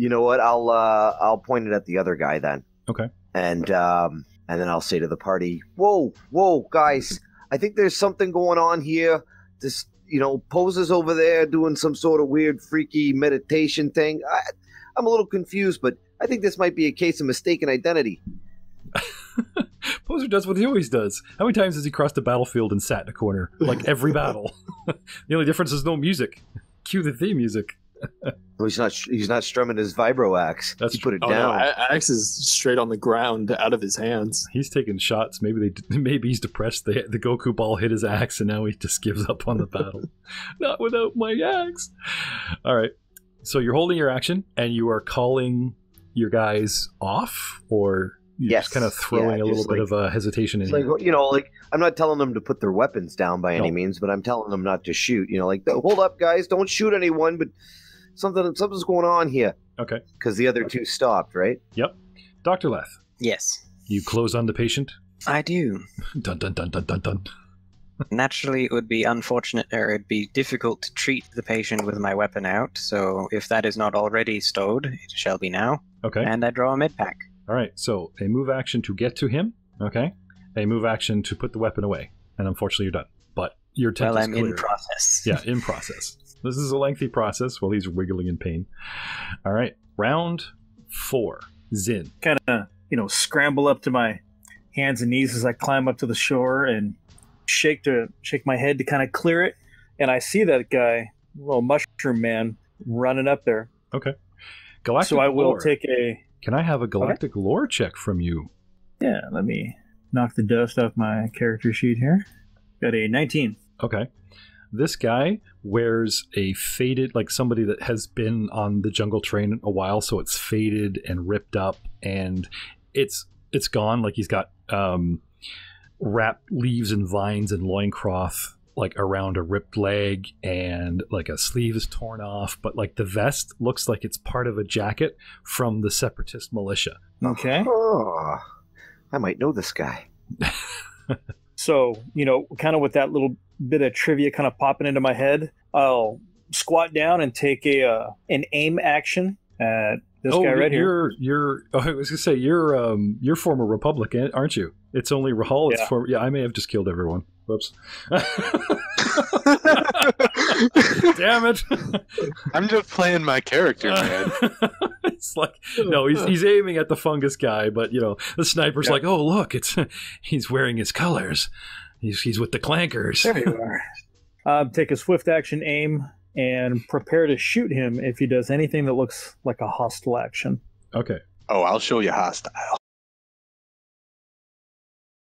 You know what? I'll uh, I'll point it at the other guy then. Okay. And um, and then I'll say to the party, "Whoa, whoa, guys! I think there's something going on here. This, you know, Poser's over there doing some sort of weird, freaky meditation thing. I, I'm a little confused, but I think this might be a case of mistaken identity." Poser does what he always does. How many times has he crossed the battlefield and sat in a corner? Like every battle. the only difference is no music. Cue the theme music. Well, he's not. He's not strumming his vibro axe. That's he put it Oh, down. A- Axe is straight on the ground, out of his hands. He's taking shots. Maybe they maybe he's depressed. The the Goku ball hit his axe, and now he just gives up on the battle. Not without my axe. All right. So you're holding your action, and you are calling your guys off, or you're Yes. just kind of throwing Yeah, a little just bit of uh, hesitation in. It's like you know, like I'm not telling them to put their weapons down by any means, but I'm telling them not to shoot. You know, like hold up, guys, don't shoot anyone. But something something's going on here okay. because the other two stopped, right? Yep. Doctor Leth, Yes, you close on the patient. I do. Dun dun dun dun dun dun. Naturally, it would be unfortunate or it'd be difficult to treat the patient with my weapon out, so if that is not already stowed, it shall be now. Okay. And I draw a medpac. All right. So a move action to get to him. Okay. A move action to put the weapon away, and unfortunately you're done. But your attempt Well, is I'm clear. in process. yeah, in process. This is a lengthy process while he's wiggling in pain. All right, round four. Zin. kind of you know scramble up to my hands and knees as I climb up to the shore and shake to shake my head to kind of clear it. And I see that guy, little mushroom man, running up there. Okay. Galactic so I will lore. take a Can I have a galactic lore check from you? yeah. Let me knock the dust off my character sheet here. Got a 19. Okay. This guy wears a faded, like somebody that has been on the jungle train a while, so it's faded and ripped up, and it's it's gone. Like he's got um, wrapped leaves and vines and loincloth like around a ripped leg, and like a sleeve is torn off, but like the vest looks like it's part of a jacket from the separatist militia. Okay. Oh, I might know this guy. So, you know, kind of with that little bit of trivia kind of popping into my head, I'll squat down and take a uh, an aim action at this oh, guy right here. you're you're. Oh, I was gonna say you're um you're former Republican, aren't you? It's only Rahal. It's Yeah. for yeah. I may have just killed everyone. Whoops. Damn it! I'm just playing my character, man. it's like no, he's he's aiming at the fungus guy, but you know the sniper's Yeah. like, oh look, it's he's wearing his colors. He's he's with the clankers. There you are. Um, take a swift action aim and prepare to shoot him if he does anything that looks like a hostile action. Okay. Oh, I'll show you hostile.